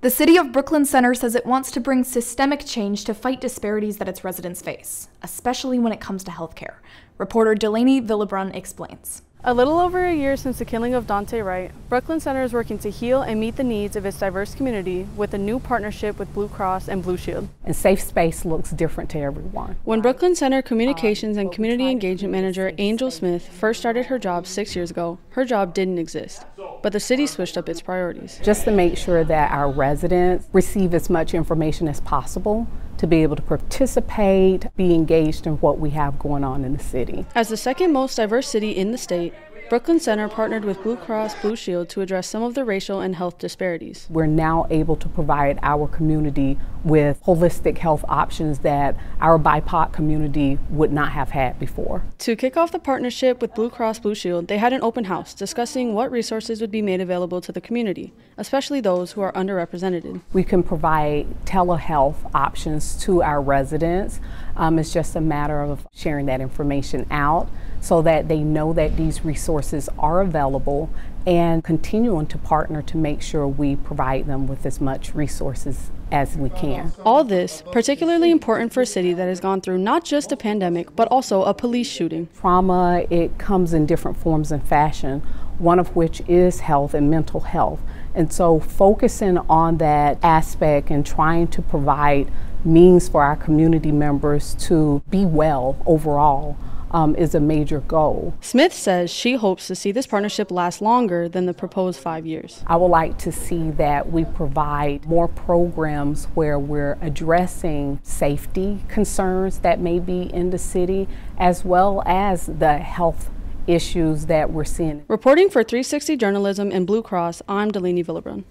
The City of Brooklyn Center says it wants to bring systemic change to fight disparities that its residents face, especially when it comes to healthcare. Reporter Dalaney Villebrun explains. A little over a year since the killing of Daunte Wright, Brooklyn Center is working to heal and meet the needs of its diverse community with a new partnership with Blue Cross and Blue Shield. And safe space looks different to everyone. When Brooklyn Center Communications and Community Engagement Manager Angel Smith first started her job six years ago, her job didn't exist. But the city switched up its priorities. Just to make sure that our residents receive as much information as possible to be able to participate, be engaged in what we have going on in the city. As the second most diverse city in the state, Brooklyn Center partnered with Blue Cross Blue Shield to address some of the racial and health disparities. We're now able to provide our community with holistic health options that our BIPOC community would not have had before. To kick off the partnership with Blue Cross Blue Shield, they had an open house discussing what resources would be made available to the community, especially those who are underrepresented. We can provide telehealth options to our residents. Um, it's just a matter of sharing that information out so that they know that these resources are available and continuing to partner to make sure we provide them with as much resources as we can. All this particularly important for a city that has gone through not just a pandemic but also a police shooting. Trauma, it comes in different forms and fashion, one of which is health and mental health. And so focusing on that aspect and trying to provide means for our community members to be well overall um, is a major goal. Smith says she hopes to see this partnership last longer than the proposed five years. I would like to see that we provide more programs where we're addressing safety concerns that may be in the city, as well as the health issues that we're seeing. Reporting for 360 Journalism and Blue Cross, I'm Dalaney Villebrun.